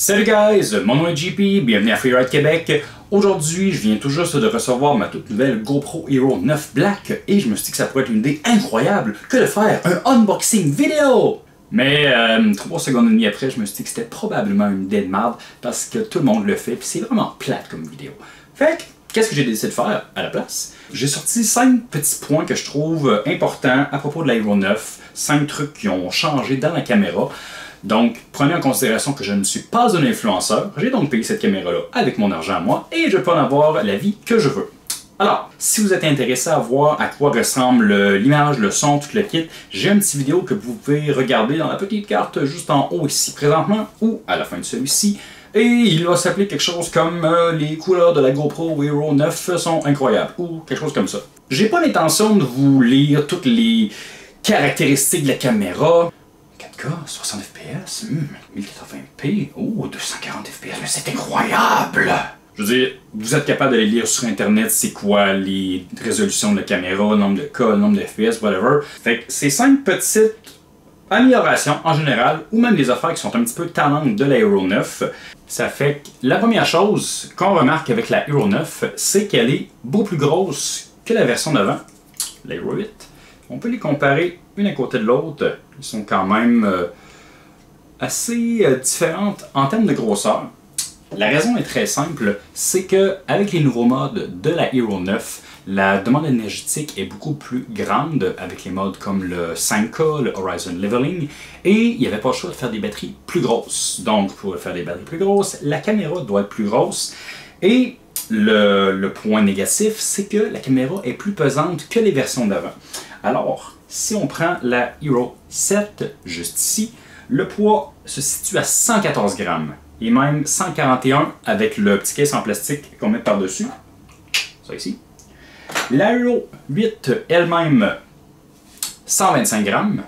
Salut guys, mon nom est JP, bienvenue à Freeride Québec. Aujourd'hui, je viens tout juste de recevoir ma toute nouvelle GoPro Hero 9 Black et je me suis dit que ça pourrait être une idée incroyable que de faire un unboxing vidéo. Mais euh, trois secondes et demie après, je me suis dit que c'était probablement une idée de merde parce que tout le monde le fait puis c'est vraiment plate comme vidéo. Fait que, qu'est-ce que j'ai décidé de faire à la place? J'ai sorti cinq petits points que je trouve importants à propos de la Hero 9, cinq trucs qui ont changé dans la caméra. Donc, prenez en considération que je ne suis pas un influenceur, j'ai donc payé cette caméra-là avec mon argent à moi et je peux en avoir la vie que je veux. Alors, si vous êtes intéressé à voir à quoi ressemble l'image, le son, tout le kit, j'ai une petite vidéo que vous pouvez regarder dans la petite carte juste en haut ici présentement ou à la fin de celui-ci. Et il va s'appeler quelque chose comme euh, les couleurs de la GoPro Hero 9 sont incroyables ou quelque chose comme ça. J'ai pas l'intention de vous lire toutes les caractéristiques de la caméra. 4K, 60 FPS, 1080p, oh, 240 FPS, mais c'est incroyable! Je veux dire, vous êtes capable d'aller lire sur Internet c'est quoi les résolutions de la caméra, le nombre de K, le nombre de FPS, whatever. Fait que ces cinq petites améliorations en général, ou même des affaires qui sont un petit peu talentes de la Hero 9, ça fait que la première chose qu'on remarque avec la Hero 9, c'est qu'elle est beaucoup plus grosse que la version d'avant, la Hero 8. On peut les comparer une à côté de l'autre. Ils sont quand même euh, assez euh, différentes en termes de grosseur. La raison est très simple, c'est que avec les nouveaux modes de la Hero 9, la demande énergétique est beaucoup plus grande avec les modes comme le 5K, le Horizon Leveling, et il n'y avait pas le choix de faire des batteries plus grosses. Donc pour faire des batteries plus grosses, la caméra doit être plus grosse, et le, point négatif, c'est que la caméra est plus pesante que les versions d'avant. Alors, si on prend la Hero 7, juste ici, le poids se situe à 114 grammes et même 141 avec le petit caisse en plastique qu'on met par-dessus. Ça ici. La Hero 8 elle-même, 125 grammes.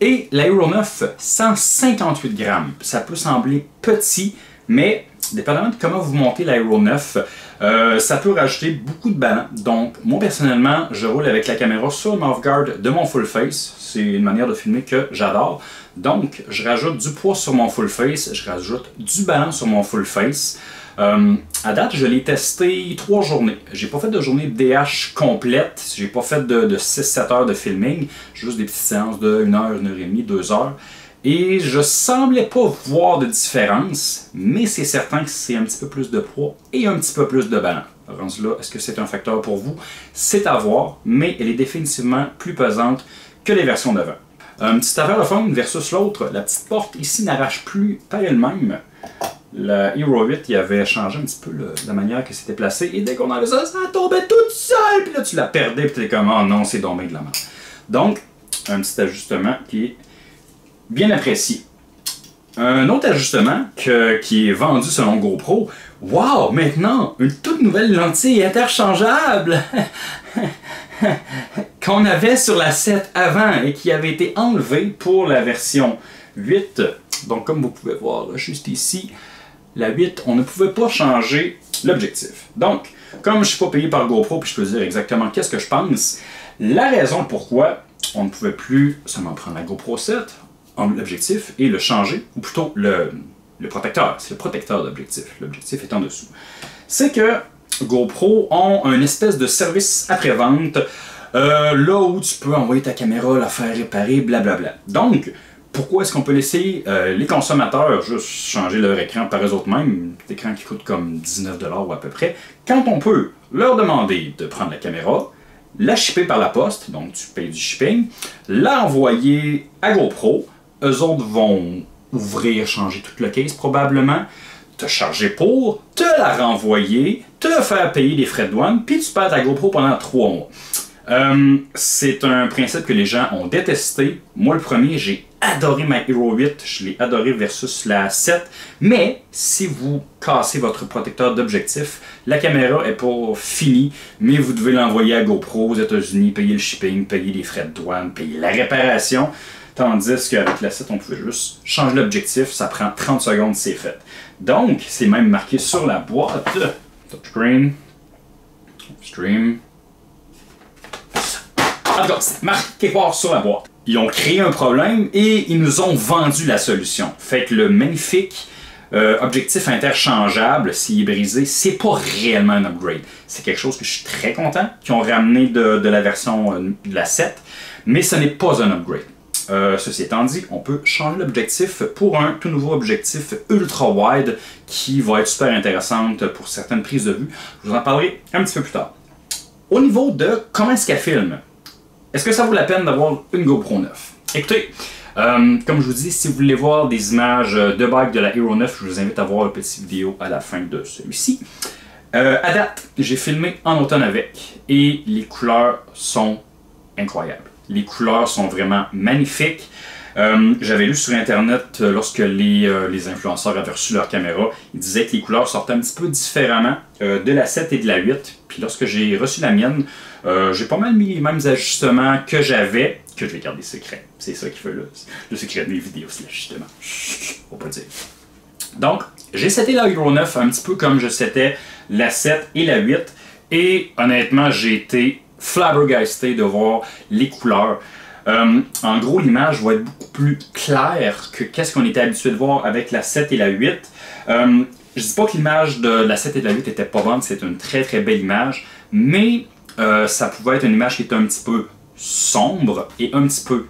Et la Hero 9, 158 grammes. Ça peut sembler petit, mais dépendamment de comment vous montez la Hero 9, euh, ça peut rajouter beaucoup de ballons. Donc, moi personnellement, je roule avec la caméra sur le mouthguard de mon full face. C'est une manière de filmer que j'adore. Donc, je rajoute du poids sur mon full face, je rajoute du ballon sur mon full face. Euh, à date, je l'ai testé trois journées. J'ai pas fait de journée DH complète, j'ai pas fait de, de 6-7 heures de filming, juste des petites séances de 1 heure, 1 heure et demie, 2 heures. Et je semblais pas voir de différence, mais c'est certain que c'est un petit peu plus de poids et un petit peu plus de ballon. Rendu là, est-ce que c'est un facteur pour vous? C'est à voir, mais elle est définitivement plus pesante que les versions d'avant. Un petit affaire de fun versus l'autre, la petite porte ici n'arrache plus par elle-même. La Hero 8, il avait changé un petit peu la manière que c'était placé, et dès qu'on avait ça, ça tombait toute seule, puis là tu la perdais, puis t'es comme, oh non, c'est tombé de la main. Donc, un petit ajustement qui est bien apprécié. Un autre ajustement qui est vendu selon GoPro, wow, maintenant, une toute nouvelle lentille interchangeable qu'on avait sur la 7 avant et qui avait été enlevée pour la version 8. Donc comme vous pouvez voir juste ici, la 8, on ne pouvait pas changer l'objectif. Donc, comme je ne suis pas payé par GoPro, puis je peux dire exactement qu'est-ce que je pense, la raison pourquoi on ne pouvait plus seulement prendre la GoPro 7, l'objectif et le changer, ou plutôt le, le protecteur. C'est le protecteur d'objectif. L'objectif est en dessous. C'est que GoPro ont un espèce de service après-vente euh, là où tu peux envoyer ta caméra, la faire réparer, blablabla. Donc, pourquoi est-ce qu'on peut laisser euh, les consommateurs juste changer leur écran par eux autres mêmes, un écran qui coûte comme 19$ ou à peu près, quand on peut leur demander de prendre la caméra, la shipper par la poste, donc tu payes du shipping, l'envoyer à GoPro, eux autres vont ouvrir, changer toute le case probablement, te charger pour, te la renvoyer, te faire payer des frais de douane, puis tu perds ta GoPro pendant trois mois. Euh, c'est un principe que les gens ont détesté. Moi, le premier, j'ai adoré ma Hero 8, je l'ai adoré versus la 7. Mais si vous cassez votre protecteur d'objectif, la caméra est pas finie, mais vous devez l'envoyer à GoPro aux États-Unis, payer le shipping, payer les frais de douane, payer la réparation. Tandis qu'avec la 7, on pouvait juste changer l'objectif, ça prend 30 secondes, c'est fait. Donc, c'est même marqué sur la boîte. Touchscreen. Stream. En c'est marqué part sur la boîte. ils ont créé un problème et ils nous ont vendu la solution. Fait que le magnifique euh, objectif interchangeable, s'il est brisé, c'est pas réellement un upgrade. C'est quelque chose que je suis très content qu'ils ont ramené de, de la version euh, de la 7, mais ce n'est pas un upgrade. Euh, ceci étant dit, on peut changer l'objectif pour un tout nouveau objectif ultra wide qui va être super intéressante pour certaines prises de vue. Je vous en parlerai un petit peu plus tard. Au niveau de comment est-ce qu'elle filme, est-ce que ça vaut la peine d'avoir une GoPro 9? Écoutez, euh, comme je vous dis, si vous voulez voir des images de bike de la Hero 9, je vous invite à voir la petite vidéo à la fin de celui-ci. Euh, à date, j'ai filmé en automne avec et les couleurs sont incroyables. Les couleurs sont vraiment magnifiques. Euh, J'avais lu sur Internet, euh, lorsque les, euh, les, influenceurs avaient reçu leur caméra, ils disaient que les couleurs sortaient un petit peu différemment de la 7 et de la 8. Puis lorsque j'ai reçu la mienne, j'ai pas mal mis les mêmes ajustements que j'avais, que je vais garder secret. C'est ça qui fait le, le secret de mes vidéos, c'est l'ajustement. Faut pas dire. Donc, j'ai seté la Hero 9 un petit peu comme je setais la 7 et la 8. Et honnêtement, j'ai été flabbergasté de voir les couleurs. Euh, en gros, l'image va être beaucoup plus claire que qu'est-ce qu'on était habitué de voir avec la 7 et la 8. Euh, je dis pas que l'image de la 7 et la 8 était pas bonne, c'est une très très belle image, mais euh, ça pouvait être une image qui était un petit peu sombre et un petit peu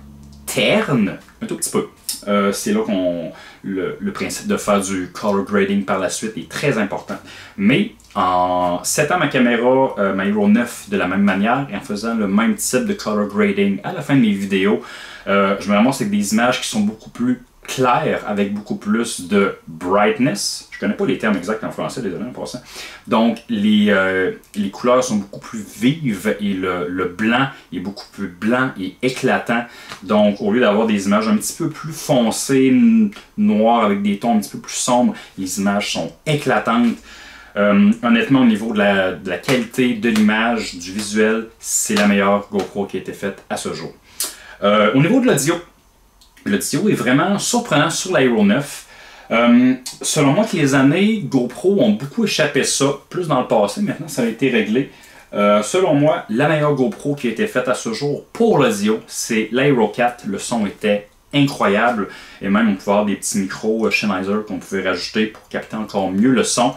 terne, un tout petit peu. Euh, c'est là qu'on le, principe de faire du color grading par la suite est très important. Mais en setant ma caméra, euh, ma Hero 9 de la même manière et en faisant le même type de color grading à la fin de mes vidéos, euh, je me ramasse avec des images qui sont beaucoup plus claires, avec beaucoup plus de brightness. Je connais pas les termes exacts en français, désolé en passant. Donc, les, euh, les couleurs sont beaucoup plus vives et le, le, blanc est beaucoup plus blanc et éclatant. Donc, au lieu d'avoir des images un petit peu plus foncées, noires avec des tons un petit peu plus sombres, les images sont éclatantes. Euh, honnêtement, au niveau de la, de la qualité de l'image, du visuel, c'est la meilleure GoPro qui a été faite à ce jour. Euh, au niveau de l'audio, l'audio est vraiment surprenant sur la Hero 9. Euh, selon moi, que les années GoPro ont beaucoup échappé ça, plus dans le passé, maintenant ça a été réglé. Euh, selon moi, la meilleure GoPro qui a été faite à ce jour pour l'audio, c'est la Hero 4. Le son était incroyable et même on pouvait avoir des petits micros Sennheiser qu'on pouvait rajouter pour capter encore mieux le son.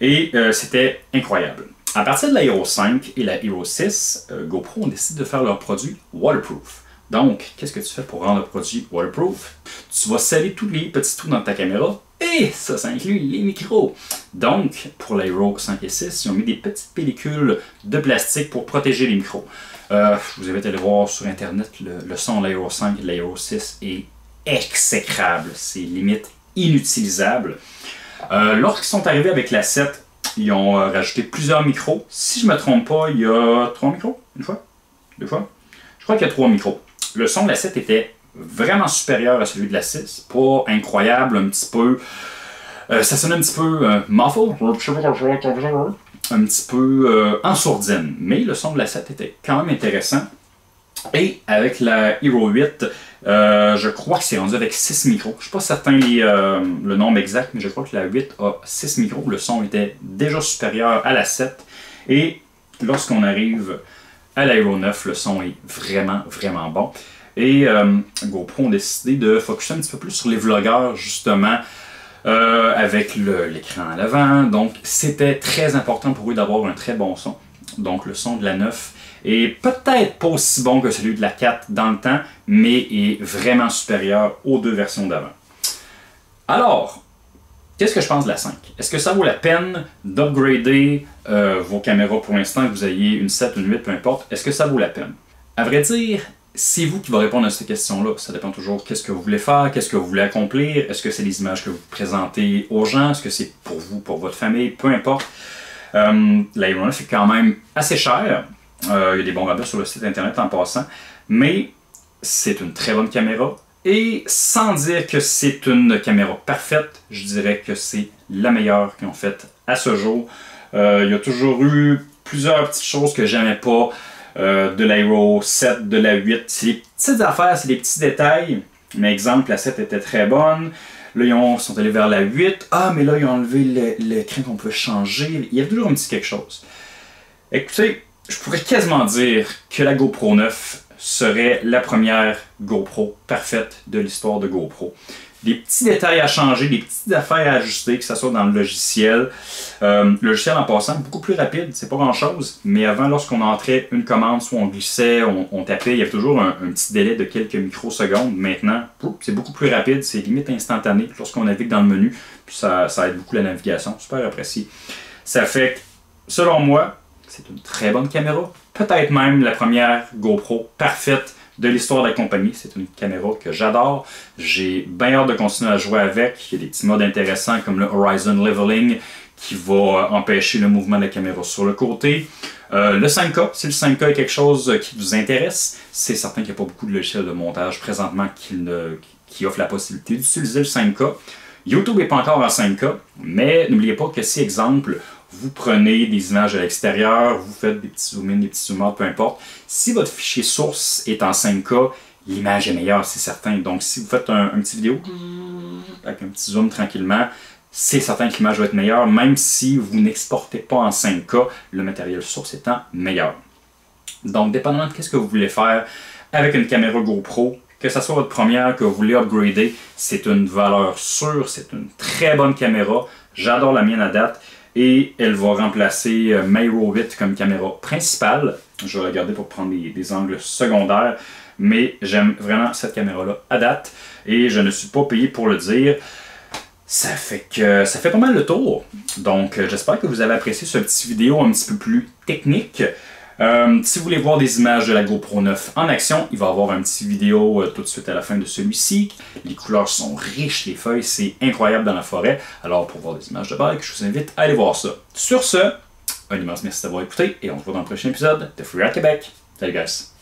Et euh, c'était incroyable. À partir de la Hero 5 et la Hero 6, euh, GoPro ont décidé de faire leur produit waterproof. Donc, qu'est-ce que tu fais pour rendre le produit waterproof? Tu vas sceller tous les petits trous dans ta caméra et ça, ça inclut les micros. Donc, pour la Hero 5 et 6, ils ont mis des petites pellicules de plastique pour protéger les micros. Euh, je vous invite à aller voir sur Internet, le, son de la Hero 5 et de la Hero 6 est exécrable. C'est limite inutilisable. Euh, Lorsqu'ils sont arrivés avec la 7, ils ont euh, rajouté plusieurs micros. Si je ne me trompe pas, il y a trois micros, une fois, deux fois? Je crois qu'il y a trois micros. Le son de la 7 était vraiment supérieur à celui de la 6. Pas incroyable, un petit peu. Euh, ça sonnait un petit peu euh, muffle, un petit peu euh, en sourdine. Mais le son de la 7 était quand même intéressant. Et avec la Hero 8, euh, je crois que c'est rendu avec 6 micros. Je ne suis pas certain les, le nombre exact, mais je crois que la 8 a 6 micros. Le son était déjà supérieur à la 7. Et lorsqu'on arrive à la Hero 9, le son est vraiment, vraiment bon. Et euh, GoPro ont décidé de focuser un petit peu plus sur les vlogueurs, justement, euh, avec l'écran à l'avant. Donc, c'était très important pour eux d'avoir un très bon son. Donc, le son de la 9 est peut-être pas aussi bon que celui de la 4 dans le temps, mais est vraiment supérieur aux deux versions d'avant. Alors, qu'est-ce que je pense de la 5? Est-ce que ça vaut la peine d'upgrader euh, vos caméras pour l'instant, que vous ayez une 7, une 8, peu importe? Est-ce que ça vaut la peine? À vrai dire, c'est vous qui va répondre à cette question-là. Ça dépend toujours qu'est-ce que vous voulez faire, qu'est-ce que vous voulez accomplir, est-ce que c'est les images que vous présentez aux gens, est-ce que c'est pour vous, pour votre famille, peu importe. Euh, 9 est quand même assez cher. Euh, il y a des bons rabais sur le site internet en passant, mais c'est une très bonne caméra. Et sans dire que c'est une caméra parfaite, je dirais que c'est la meilleure qu'ils ont faite à ce jour. Euh, il y a toujours eu plusieurs petites choses que j'aimais pas euh, de la Hero 7, de la 8. C'est des petites affaires, c'est des petits détails. Mais exemple, la 7 était très bonne. Là, ils sont allés vers la 8. Ah, mais là, ils ont enlevé l'écran qu'on pouvait changer. Il y a toujours un petit quelque chose. Écoutez, je pourrais quasiment dire que la GoPro 9 serait la première GoPro parfaite de l'histoire de GoPro des petits détails à changer, des petites affaires à ajuster, que ce soit dans le logiciel. Euh, le logiciel en passant, beaucoup plus rapide, c'est pas grand chose, mais avant, lorsqu'on entrait une commande, soit on glissait, on, tapait, il y avait toujours un, petit délai de quelques microsecondes. Maintenant, c'est beaucoup plus rapide, c'est limite instantané lorsqu'on navigue dans le menu, puis ça, ça aide beaucoup la navigation, super apprécié. Ça fait selon moi, c'est une très bonne caméra, peut-être même la première GoPro parfaite de l'histoire de la compagnie. C'est une caméra que j'adore. J'ai bien hâte de continuer à jouer avec. Il y a des petits modes intéressants comme le Horizon Leveling qui va empêcher le mouvement de la caméra sur le côté. Euh, le 5K, si le 5K est quelque chose qui vous intéresse, c'est certain qu'il n'y a pas beaucoup de logiciels de montage présentement qui offrent la possibilité d'utiliser le 5K. YouTube n'est pas encore en 5K, mais n'oubliez pas que si, exemple, vous prenez des images à l'extérieur, vous faites des petits zoom in, des petits zoom out, peu importe. Si votre fichier source est en 5K, l'image est meilleure, c'est certain. Donc, si vous faites un, un petit vidéo avec un petit zoom tranquillement, c'est certain que l'image va être meilleure, même si vous n'exportez pas en 5K, le matériel source étant meilleur. Donc, dépendamment de ce que vous voulez faire avec une caméra GoPro, que ce soit votre première, que vous voulez upgrader, c'est une valeur sûre, c'est une très bonne caméra. J'adore la mienne à date et elle va remplacer euh, Mayro 8 comme caméra principale. Je vais regarder pour prendre des, angles secondaires, mais j'aime vraiment cette caméra-là à date et je ne suis pas payé pour le dire. Ça fait que ça fait pas mal le tour. Donc euh, j'espère que vous avez apprécié ce petit vidéo un petit peu plus technique. Euh, si vous voulez voir des images de la GoPro 9 en action, il va y avoir un petit vidéo euh, tout de suite à la fin de celui-ci. Les couleurs sont riches, les feuilles, c'est incroyable dans la forêt. Alors pour voir des images de bike, je vous invite à aller voir ça. Sur ce, un immense merci d'avoir écouté et on se voit dans le prochain épisode de Free Québec. Salut guys!